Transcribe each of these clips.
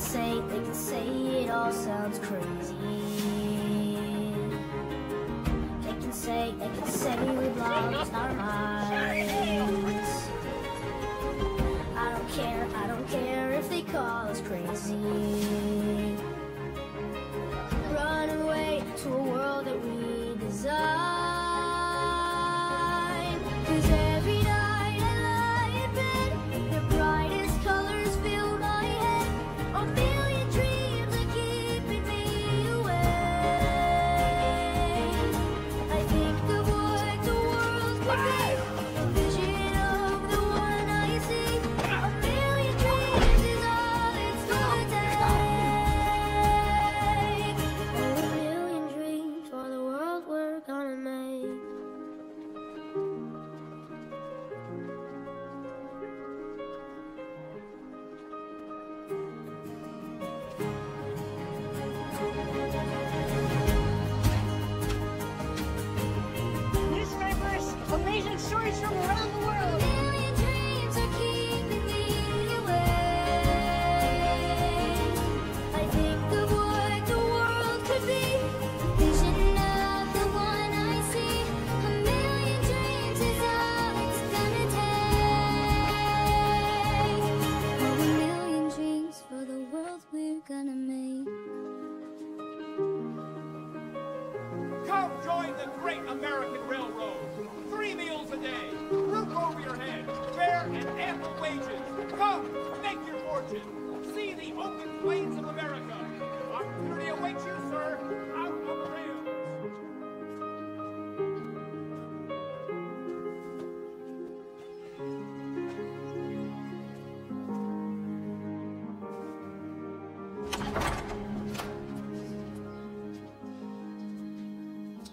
can say, they can say it all sounds crazy. They can say, they can say we belong, it's not mine.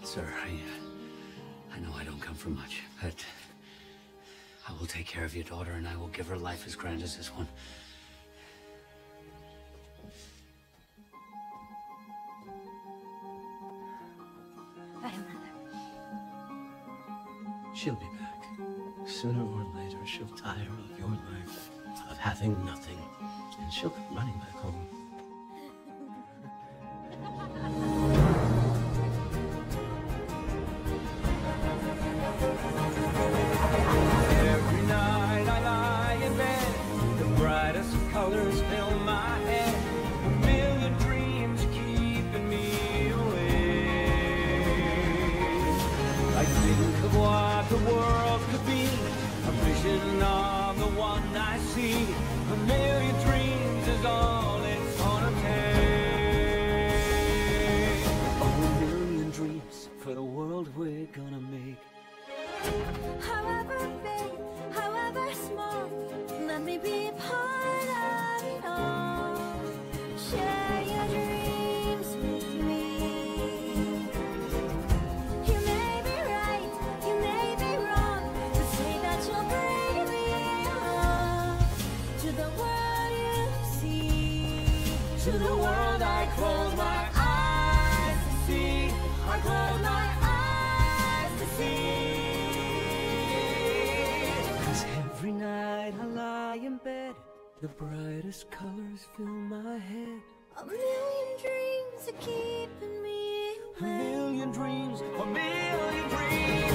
Sir, I, I know I don't come from much, but I will take care of your daughter and I will give her life as grand as this one. She'll be back. Sooner or later, she'll tire of your life, of having nothing, and she'll come running back home. the world could be, a vision of the one I see. to the world I close my eyes to see. I close my eyes to see. Cause every night I lie in bed, the brightest colors fill my head. A million dreams are keeping me. A million dreams, a million dreams.